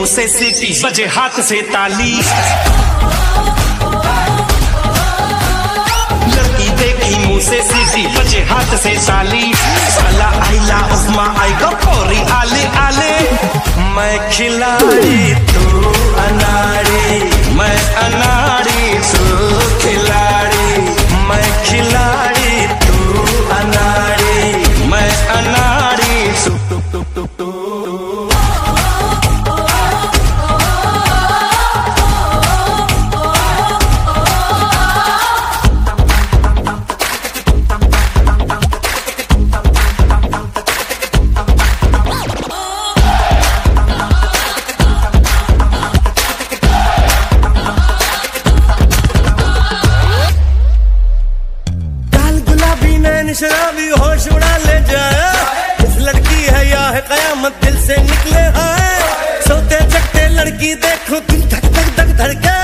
मुँह से सीटी। बजे हाथ से ताली। लड़की देखी मुँह से सीटी। बजे हाथ से ताली। साला आइला उपमा आई गो पोरी आले आले। मैं खिलाड़ी तू, अनाड़ी। मैं अनाड़ी तू, खिलाड़ी। मैं खिलाड़ी तू, अनाड़ी। मैं अनाड़ी तू तू तू तू। है कयामत दिल से निकले है। सोते जगते लड़की देखो तुम धक धक धक धड़के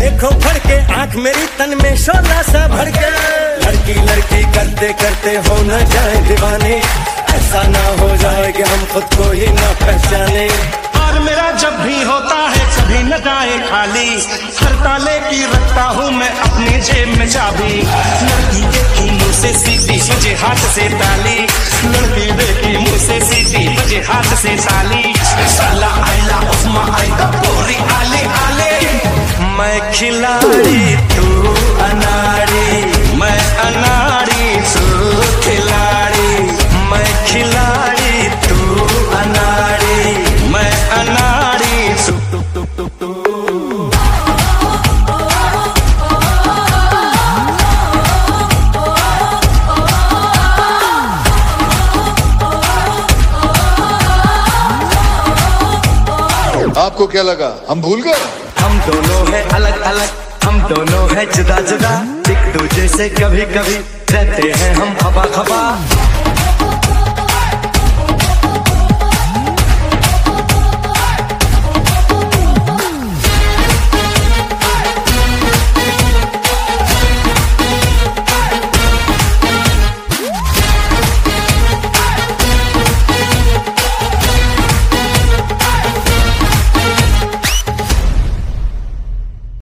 देखो फड़के आँख मेरी तन में शोला सा भड़के लड़की लड़की करते करते हो न जाए दीवाने। ऐसा ना हो जाए कि हम खुद को ही ना पहचाने। जाए खाली। हर ताले की रखता हूँ मैं अपने जेब में चाबी। लड़की देखी मुँह से सीधी, मुझे हाथ से ताली। लड़की देखी मुँह से सीधी, मुझे हाथ से ताली। साला आइला उस्मा आएगा पूरी आले आले। मैं खिलाड़ी आपको क्या लगा? हम भूल गए? हम दोनों है अलग अलग। हम दोनों है जुदा जुदा। एक दूसरे से कभी कभी रहते हैं हम खबा खबा